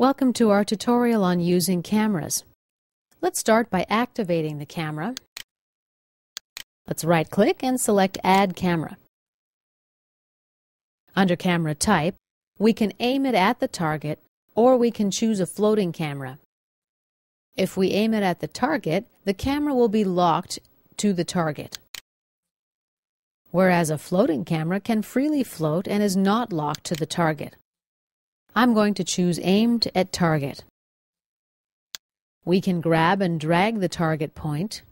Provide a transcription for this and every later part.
Welcome to our tutorial on using cameras. Let's start by activating the camera. Let's right-click and select Add Camera. Under Camera Type, we can aim it at the target or we can choose a floating camera. If we aim it at the target, the camera will be locked to the target. Whereas a floating camera can freely float and is not locked to the target. I'm going to choose aimed at target. We can grab and drag the target point,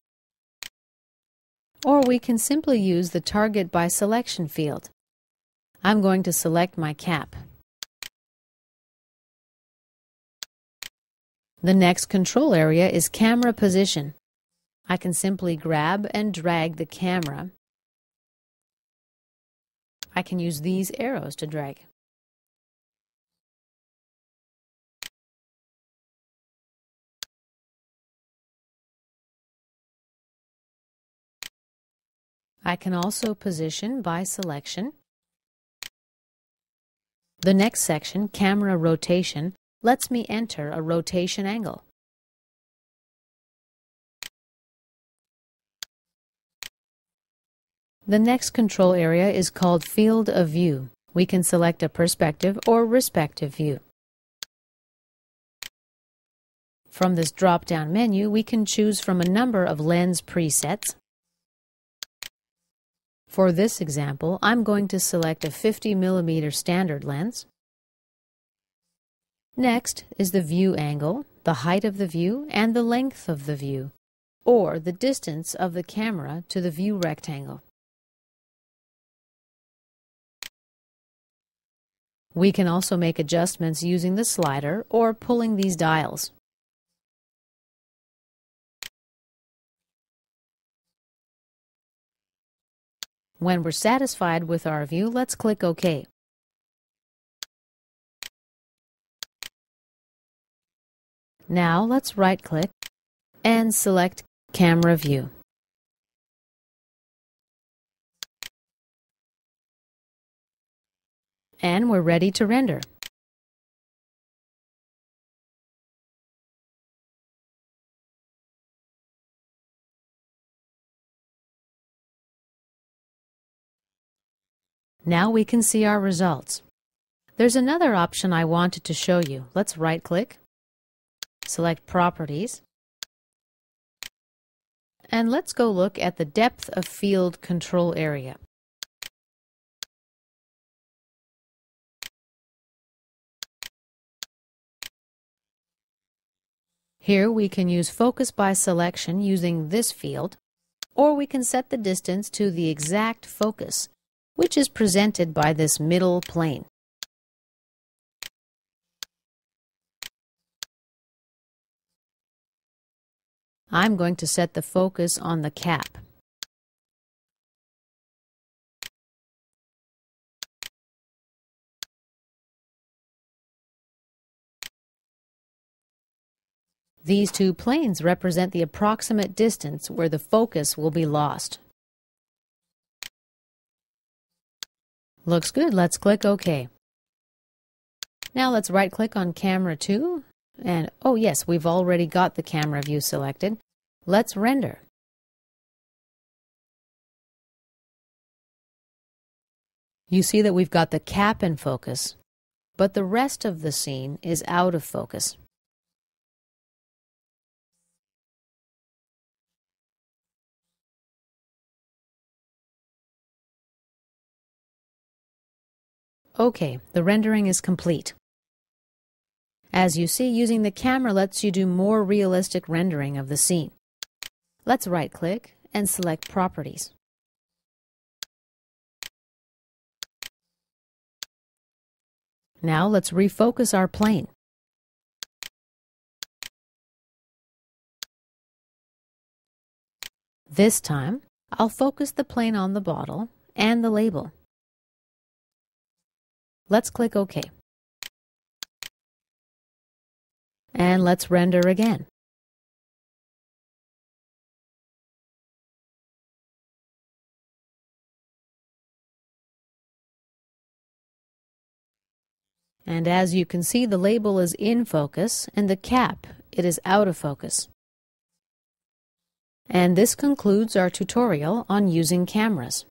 or we can simply use the target by selection field. I'm going to select my cap. The next control area is camera position. I can simply grab and drag the camera. I can use these arrows to drag. I can also position by selection. The next section, Camera Rotation, lets me enter a rotation angle. The next control area is called Field of View. We can select a perspective or respective view. From this drop-down menu, we can choose from a number of lens presets. For this example, I'm going to select a 50 mm standard lens. Next is the view angle, the height of the view, and the length of the view, or the distance of the camera to the view rectangle. We can also make adjustments using the slider or pulling these dials. When we're satisfied with our view, let's click OK. Now let's right-click and select Camera View. And we're ready to render. Now we can see our results. There's another option I wanted to show you. Let's right-click, select Properties, and let's go look at the Depth of Field control area. Here we can use focus by selection using this field, or we can set the distance to the exact focus which is presented by this middle plane. I'm going to set the focus on the cap. These two planes represent the approximate distance where the focus will be lost. Looks good. Let's click OK. Now let's right click on camera 2 and oh yes, we've already got the camera view selected. Let's render. You see that we've got the cap in focus, but the rest of the scene is out of focus. OK, the rendering is complete. As you see, using the camera lets you do more realistic rendering of the scene. Let's right-click and select Properties. Now let's refocus our plane. This time, I'll focus the plane on the bottle and the label. Let's click OK. And let's render again. And as you can see, the label is in focus and the cap, it is out of focus. And this concludes our tutorial on using cameras.